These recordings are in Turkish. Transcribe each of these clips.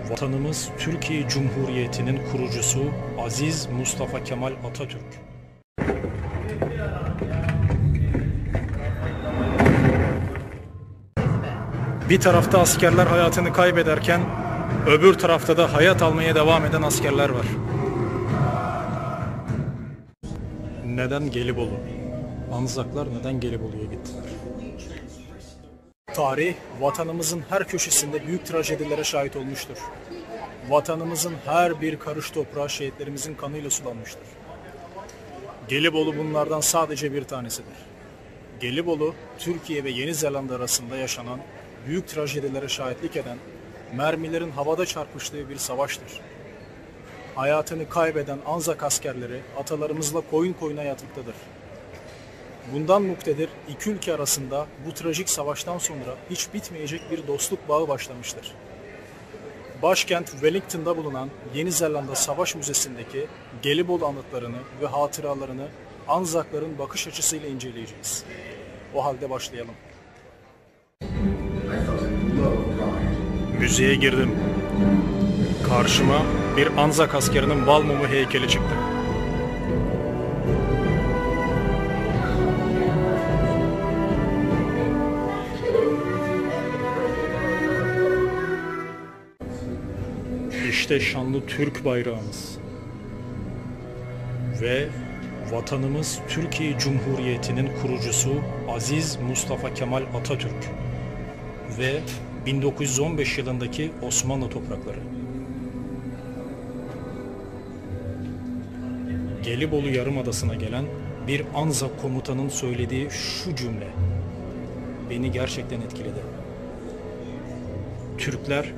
Vatanımız Türkiye Cumhuriyeti'nin kurucusu Aziz Mustafa Kemal Atatürk. Bir tarafta askerler hayatını kaybederken öbür tarafta da hayat almaya devam eden askerler var. Neden Gelibolu? Anzaklar neden Gelibolu'ya gittiler? Tarih, vatanımızın her köşesinde büyük trajedilere şahit olmuştur. Vatanımızın her bir karış toprağı şehitlerimizin kanıyla sulanmıştır. Gelibolu bunlardan sadece bir tanesidir. Gelibolu, Türkiye ve Yeni Zelanda arasında yaşanan büyük trajedilere şahitlik eden, mermilerin havada çarpıştığı bir savaştır. Hayatını kaybeden Anzak askerleri atalarımızla koyun koyuna yatıktadır. Bundan muktedir iki ülke arasında bu trajik savaştan sonra hiç bitmeyecek bir dostluk bağı başlamıştır. Başkent Wellington'da bulunan Yeni Zelanda Savaş Müzesi'ndeki Gelibolu anıtlarını ve hatıralarını Anzakların bakış açısıyla inceleyeceğiz. O halde başlayalım. Müzeye girdim. Karşıma bir Anzak askerinin bal mumu heykeli çıktı. İşte şanlı Türk bayrağımız. Ve vatanımız Türkiye Cumhuriyeti'nin kurucusu Aziz Mustafa Kemal Atatürk ve 1915 yılındaki Osmanlı toprakları. Gelibolu Yarımadası'na gelen bir Anzak komutanın söylediği şu cümle beni gerçekten etkiledi. Türkler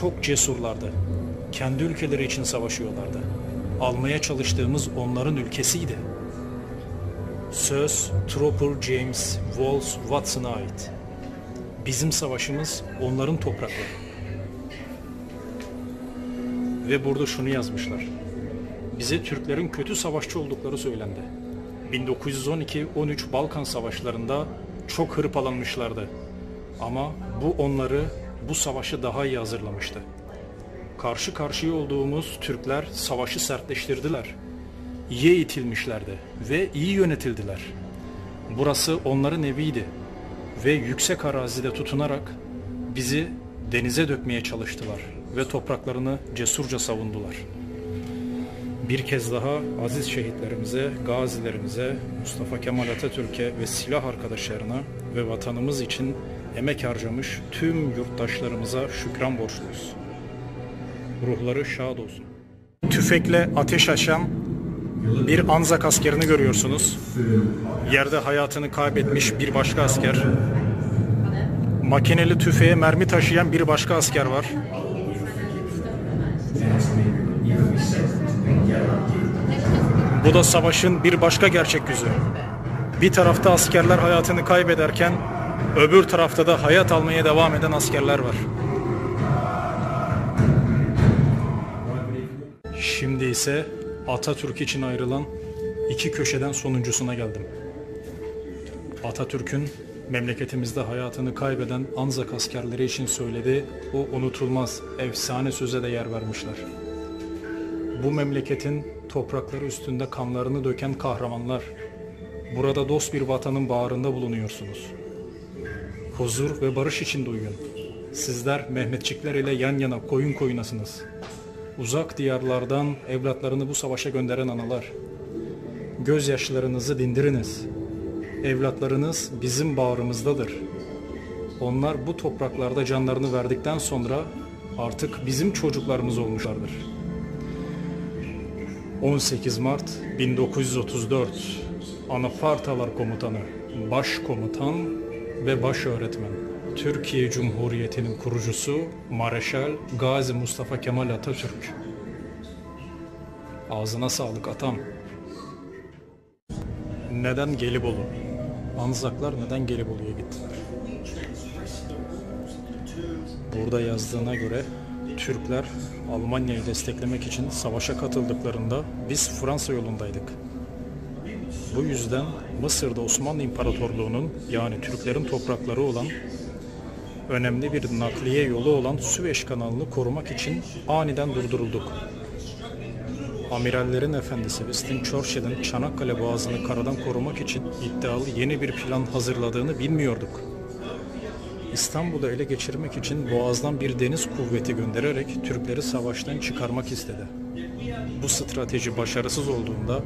çok cesurlardı. Kendi ülkeleri için savaşıyorlardı. Almaya çalıştığımız onların ülkesiydi. Söz Trooper James Walls Watson'a ait. Bizim savaşımız onların toprakları. Ve burada şunu yazmışlar. Bize Türklerin kötü savaşçı oldukları söylendi. 1912-13 Balkan savaşlarında çok hırpalanmışlardı. Ama bu onları bu savaşı daha iyi hazırlamıştı. Karşı karşıya olduğumuz Türkler savaşı sertleştirdiler. İyi itilmişlerdi ve iyi yönetildiler. Burası onların eviydi ve yüksek arazide tutunarak bizi denize dökmeye çalıştılar ve topraklarını cesurca savundular. Bir kez daha aziz şehitlerimize, gazilerimize, Mustafa Kemal Atatürk'e ve silah arkadaşlarına ve vatanımız için emek harcamış tüm yurttaşlarımıza şükran borçluyuz. Ruhları şad olsun. Tüfekle ateş açan bir Anzak askerini görüyorsunuz. Yerde hayatını kaybetmiş bir başka asker. Makineli tüfeğe mermi taşıyan bir başka asker var. Bu da savaşın bir başka gerçek yüzü. Bir tarafta askerler hayatını kaybederken öbür tarafta da hayat almaya devam eden askerler var. Şimdi ise Atatürk için ayrılan iki köşeden sonuncusuna geldim. Atatürk'ün memleketimizde hayatını kaybeden Anzak askerleri için söylediği o unutulmaz efsane söze de yer vermişler. Bu memleketin toprakları üstünde kanlarını döken kahramanlar, burada dost bir vatanın bağrında bulunuyorsunuz. Huzur ve barış içinde uyuyun. Sizler Mehmetçikler ile yan yana koyun koyunasınız. Uzak diyarlardan evlatlarını bu savaşa gönderen analar. Gözyaşlarınızı dindiriniz. Evlatlarınız bizim bağrımızdadır. Onlar bu topraklarda canlarını verdikten sonra artık bizim çocuklarımız olmuşlardır. 18 Mart 1934 Anafartalar Komutanı, Başkomutan ve Baş Öğretmen Türkiye Cumhuriyeti'nin kurucusu Mareşal Gazi Mustafa Kemal Atatürk. Ağzına sağlık atam. Neden Gelibolu? Anzaklar neden Gelibolu'ya gittiler? Burada yazdığına göre Türkler Almanya'yı desteklemek için savaşa katıldıklarında biz Fransa yolundaydık. Bu yüzden Mısır'da Osmanlı İmparatorluğu'nun yani Türklerin toprakları olan önemli bir nakliye yolu olan Süveyş kanalını korumak için aniden durdurulduk. Amirallerin efendisi Winston Churchill'in Çanakkale Boğazı'nı karadan korumak için iddialı yeni bir plan hazırladığını bilmiyorduk. İstanbul'u ele geçirmek için Boğaz'dan bir deniz kuvveti göndererek Türkleri savaştan çıkarmak istedi. Bu strateji başarısız olduğunda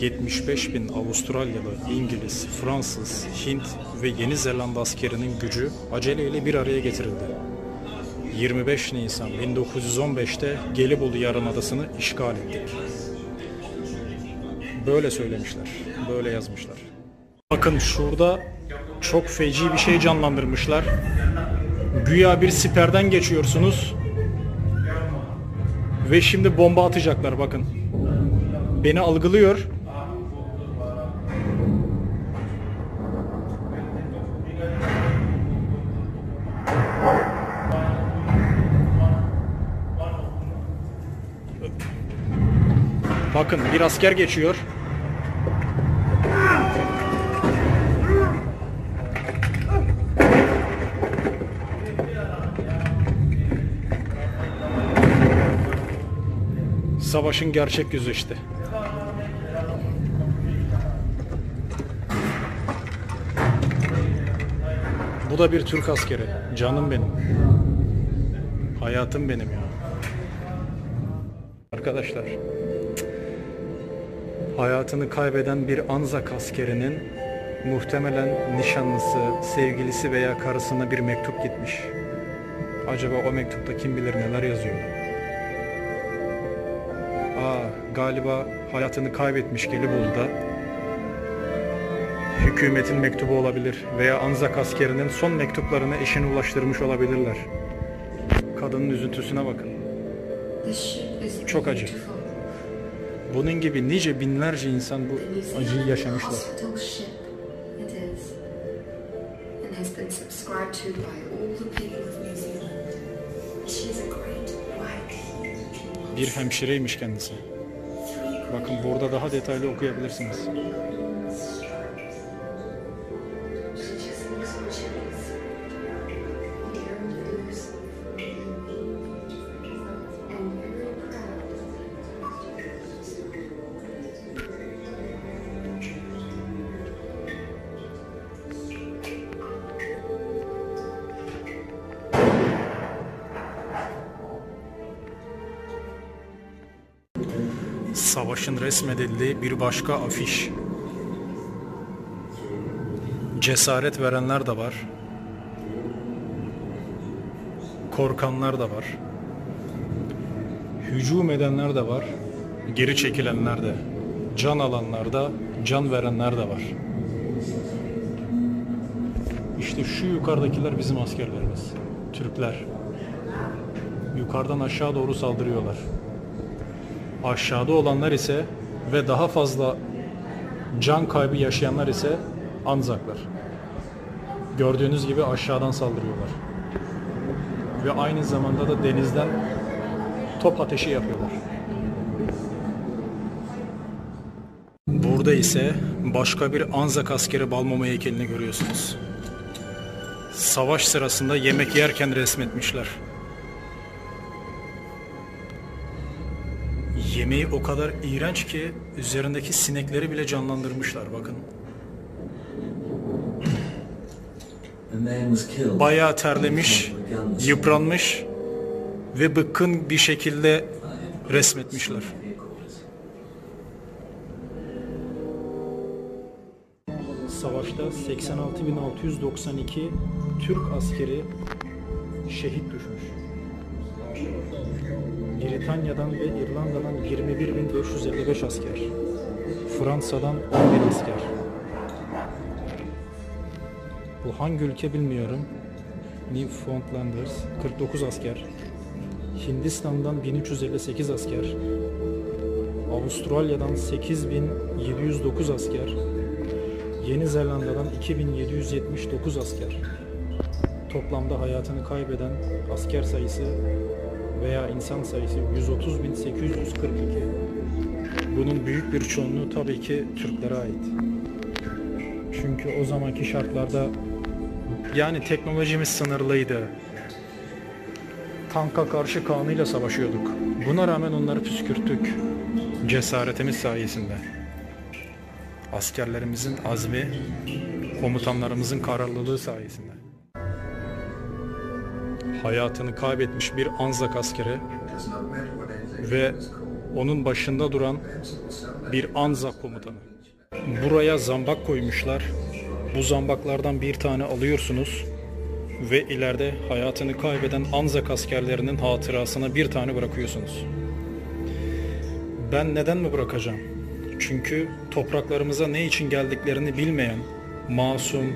75 bin Avustralyalı, İngiliz, Fransız, Hint ve Yeni Zelanda askerinin gücü aceleyle bir araya getirildi. 25 Nisan 1915'te Gelibolu Yarımadası'nı işgal ettik. Böyle söylemişler, böyle yazmışlar. Bakın şurada çok feci bir şey canlandırmışlar. Güya bir siperden geçiyorsunuz ve şimdi bomba atacaklar bakın. Beni algılıyor. Bakın bir asker geçiyor. Savaşın gerçek yüzü işte. Bu da bir Türk askeri. Canım benim. Hayatım benim ya. Arkadaşlar. Hayatını kaybeden bir Anzak askerinin muhtemelen nişanlısı, sevgilisi veya karısına bir mektup gitmiş. Acaba o mektupta kim bilir neler yazıyor? Aa, galiba hayatını kaybetmiş Gelibolu'da. Hükümetin mektubu olabilir veya Anzak askerinin son mektuplarını eşine ulaştırmış olabilirler. Kadının üzüntüsüne bakın. Çok acı. Bunun gibi nice binlerce insan bu acıyı yaşamışlar. Bir hemşireymiş kendisi. Bakın burada daha detaylı okuyabilirsiniz. Savaşın resmedildiği bir başka afiş. Cesaret verenler de var. Korkanlar da var. Hücum edenler de var. Geri çekilenler de. Can alanlar da, can verenler de var. İşte şu yukarıdakiler bizim askerlerimiz. Türkler. Yukarıdan aşağı doğru saldırıyorlar. Aşağıda olanlar ise ve daha fazla can kaybı yaşayanlar ise Anzaklar. Gördüğünüz gibi aşağıdan saldırıyorlar. Ve aynı zamanda da denizden top ateşi yapıyorlar. Burada ise başka bir Anzak askeri Balmumu heykelini görüyorsunuz. Savaş sırasında yemek yerken resmetmişler. Yemeği o kadar iğrenç ki üzerindeki sinekleri bile canlandırmışlar bakın. Bayağı terlemiş, yıpranmış ve bıkkın bir şekilde resmetmişler. Savaşta 86.692 Türk askeri şehit düşmüş. Britanya'dan ve İrlanda'dan 21.555 asker. Fransa'dan 11 asker. Bu hangi ülke bilmiyorum. Newfoundlanders 49 asker. Hindistan'dan 1358 asker. Avustralya'dan 8709 asker. Yeni Zelanda'dan 2779 asker. Toplamda hayatını kaybeden asker sayısı veya insan sayısı 130.842. Bunun büyük bir çoğunluğu tabii ki Türklere ait. Çünkü o zamanki şartlarda Yani teknolojimiz sınırlıydı. Tanka karşı kanıyla savaşıyorduk. Buna rağmen onları püskürttük. Cesaretimiz sayesinde. Askerlerimizin azmi, komutanlarımızın kararlılığı sayesinde. Hayatını kaybetmiş bir Anzak askeri ve onun başında duran bir Anzak komutanı. Buraya zambak koymuşlar. Bu zambaklardan bir tane alıyorsunuz ve ileride hayatını kaybeden Anzak askerlerinin hatırasına bir tane bırakıyorsunuz. Ben neden mi bırakacağım? Çünkü topraklarımıza ne için geldiklerini bilmeyen, masum,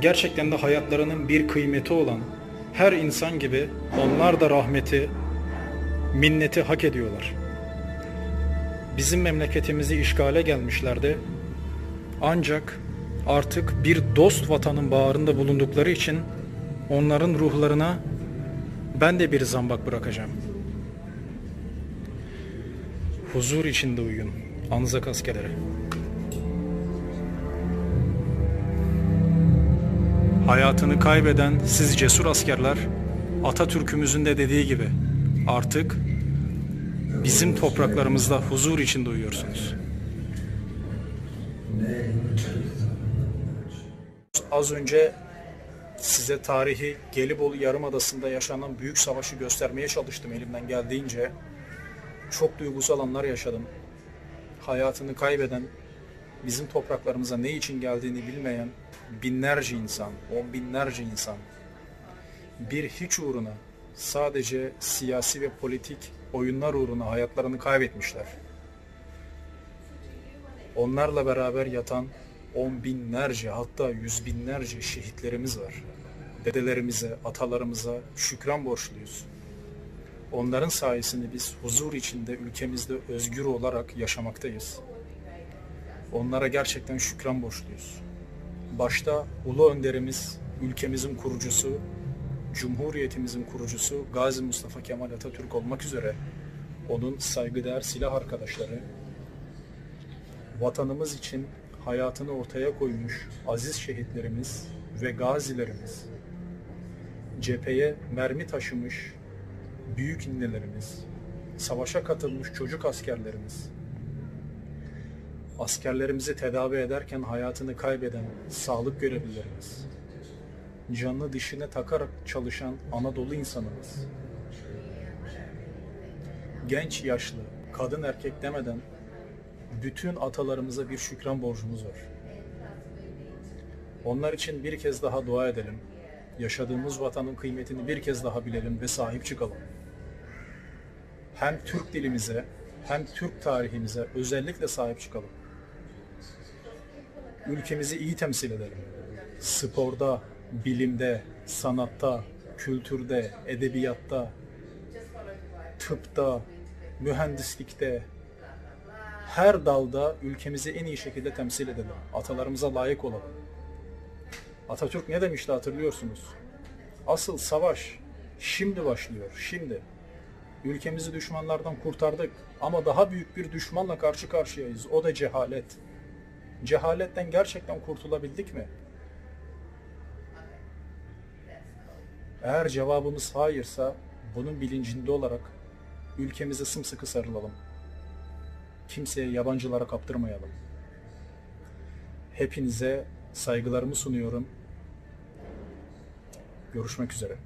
gerçekten de hayatlarının bir kıymeti olan her insan gibi onlar da rahmeti, minneti hak ediyorlar. Bizim memleketimizi işgale gelmişlerdi. Ancak artık bir dost vatanın bağrında bulundukları için onların ruhlarına ben de bir zambak bırakacağım. Huzur içinde uyuyun. Anzak askerleri. Hayatını kaybeden siz cesur askerler Atatürk'ümüzün de dediği gibi artık bizim topraklarımızda huzur içinde uyuyorsunuz. Az önce size tarihi Gelibolu Yarımadası'nda yaşanan büyük savaşı göstermeye çalıştım elimden geldiğince. Çok duygusal anlar yaşadım. Hayatını kaybeden, bizim topraklarımıza ne için geldiğini bilmeyen binlerce insan, on binlerce insan bir hiç uğruna sadece siyasi ve politik oyunlar uğruna hayatlarını kaybetmişler. Onlarla beraber yatan on binlerce hatta yüz binlerce şehitlerimiz var. Dedelerimize, atalarımıza şükran borçluyuz. Onların sayesinde biz huzur içinde ülkemizde özgür olarak yaşamaktayız. Onlara gerçekten şükran borçluyuz. Başta ulu önderimiz, ülkemizin kurucusu, Cumhuriyetimizin kurucusu Gazi Mustafa Kemal Atatürk olmak üzere onun saygıdeğer silah arkadaşları, vatanımız için hayatını ortaya koymuş aziz şehitlerimiz ve gazilerimiz, cepheye mermi taşımış büyük innelerimiz, savaşa katılmış çocuk askerlerimiz, askerlerimizi tedavi ederken hayatını kaybeden sağlık görevlilerimiz, canını dişine takarak çalışan Anadolu insanımız, genç yaşlı, kadın erkek demeden bütün atalarımıza bir şükran borcumuz var. Onlar için bir kez daha dua edelim. Yaşadığımız vatanın kıymetini bir kez daha bilelim ve sahip çıkalım. Hem Türk dilimize hem Türk tarihimize özellikle sahip çıkalım. Ülkemizi iyi temsil edelim. Sporda, bilimde, sanatta, kültürde, edebiyatta, tıpta, mühendislikte, her dalda ülkemizi en iyi şekilde temsil edelim. Atalarımıza layık olalım. Atatürk ne demişti hatırlıyorsunuz? Asıl savaş şimdi başlıyor, şimdi. Ülkemizi düşmanlardan kurtardık ama daha büyük bir düşmanla karşı karşıyayız. O da cehalet. Cehaletten gerçekten kurtulabildik mi? Eğer cevabımız hayırsa bunun bilincinde olarak ülkemize sımsıkı sarılalım. Kimseye yabancılara kaptırmayalım. Hepinize saygılarımı sunuyorum. Görüşmek üzere.